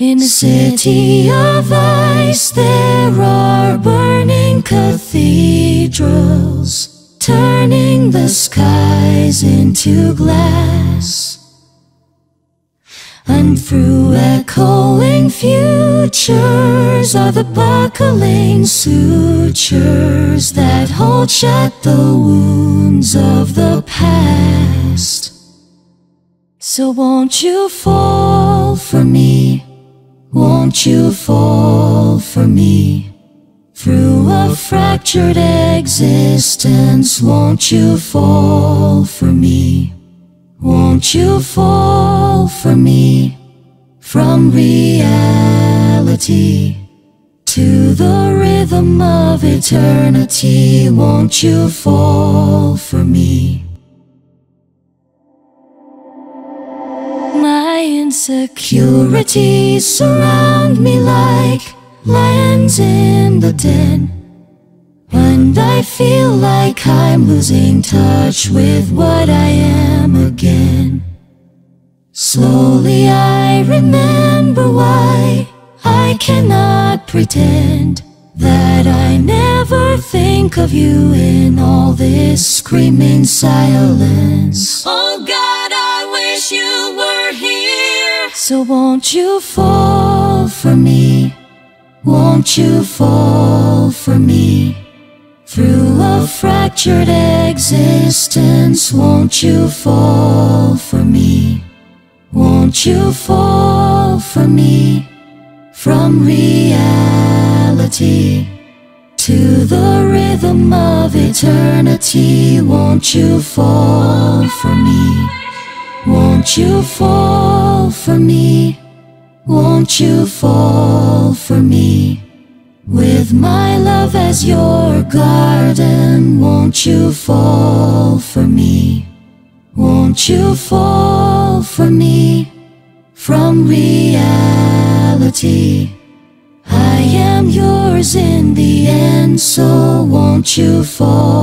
In a city of ice, there are burning cathedrals, turning the skies into glass. And through echoing futures are the buckling sutures that hold shut the wounds of the past. So won't you fall for me? Won't you fall for me? Through a fractured existence, won't you fall for me? Won't you fall for me from reality to the rhythm of eternity? Won't you fall for insecurities surround me like lions in the den. And I feel like I'm losing touch with what I am again. Slowly I remember why I cannot pretend that I never think of you in all this screaming silence. Oh God, So won't you fall for me? Won't you fall for me? Through a fractured existence, won't you fall for me? Won't you fall for me from reality to the rhythm of eternity? Won't you fall for me? Won't you for me? Won't you fall for me? With my love as your garden, won't you fall for me? Won't you fall for me from reality? I am yours in the end, so won't you fall?